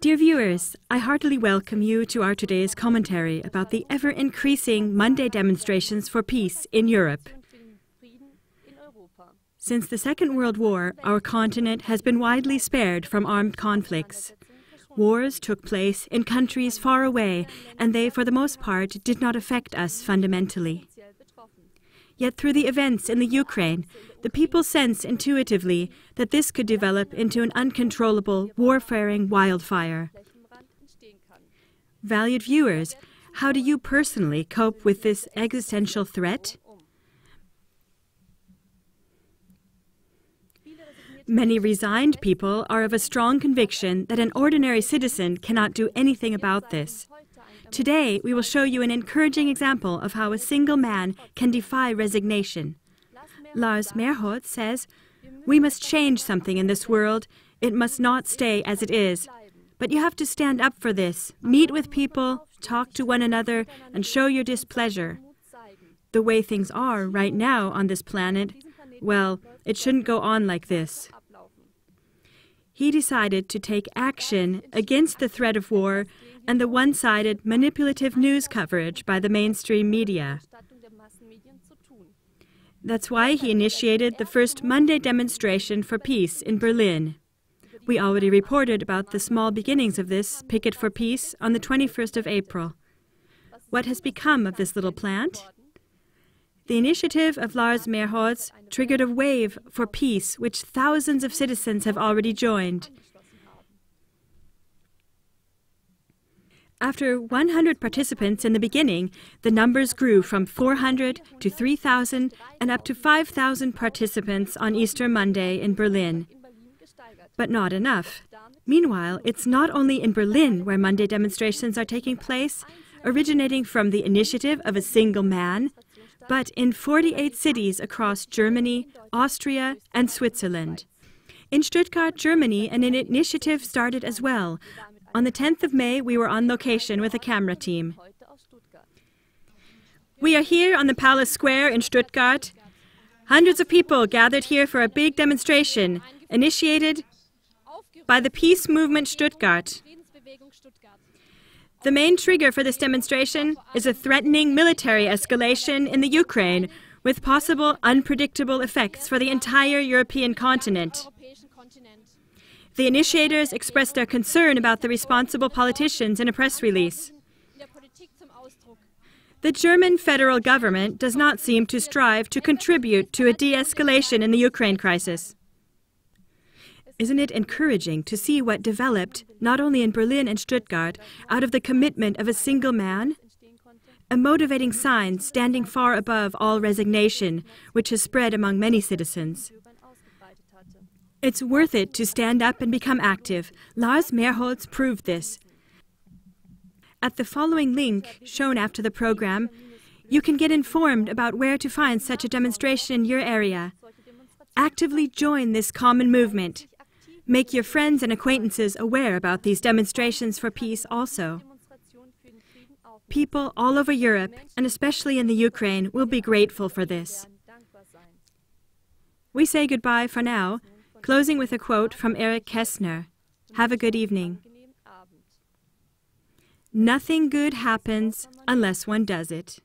Dear viewers, I heartily welcome you to our today's commentary about the ever increasing Monday demonstrations for peace in Europe. Since the Second World War, our continent has been widely spared from armed conflicts. Wars took place in countries far away, and they, for the most part, did not affect us fundamentally. Yet through the events in the Ukraine, the people sense intuitively that this could develop into an uncontrollable, warfaring wildfire. Valued viewers, how do you personally cope with this existential threat? Many resigned people are of a strong conviction that an ordinary citizen cannot do anything about this. Today, we will show you an encouraging example of how a single man can defy resignation. Lars Mährholz says, We must change something in this world. It must not stay as it is. But you have to stand up for this, meet with people, talk to one another, and show your displeasure. The way things are right now on this planet, well, it shouldn't go on like this. He decided to take action against the threat of war and the one sided, manipulative news coverage by the mainstream media. That's why he initiated the first Monday demonstration for peace in Berlin. We already reported about the small beginnings of this Picket for Peace on the 21st of April. What has become of this little plant? The initiative of Lars Mährholz triggered a wave for peace which thousands of citizens have already joined. After 100 participants in the beginning, the numbers grew from 400 to 3,000 and up to 5,000 participants on Easter Monday in Berlin. But not enough. Meanwhile, it's not only in Berlin where Monday demonstrations are taking place, originating from the initiative of a single man, but in 48 cities across Germany, Austria, and Switzerland. In Stuttgart, Germany, an initiative started as well, on the 10th of May, we were on location with a camera team. We are here on the Palace Square in Stuttgart. Hundreds of people gathered here for a big demonstration initiated by the Peace Movement Stuttgart. The main trigger for this demonstration is a threatening military escalation in the Ukraine with possible unpredictable effects for the entire European continent. The initiators expressed their concern about the responsible politicians in a press release. The German federal government does not seem to strive to contribute to a de escalation in the Ukraine crisis. Isn't it encouraging to see what developed, not only in Berlin and Stuttgart, out of the commitment of a single man? A motivating sign standing far above all resignation, which has spread among many citizens. It's worth it to stand up and become active. Lars Mährholz proved this. At the following link, shown after the program, you can get informed about where to find such a demonstration in your area. Actively join this common movement. Make your friends and acquaintances aware about these demonstrations for peace also. People all over Europe, and especially in the Ukraine, will be grateful for this. We say goodbye for now. Closing with a quote from Erich Kästner Have a good evening. Nothing good happens unless one does it.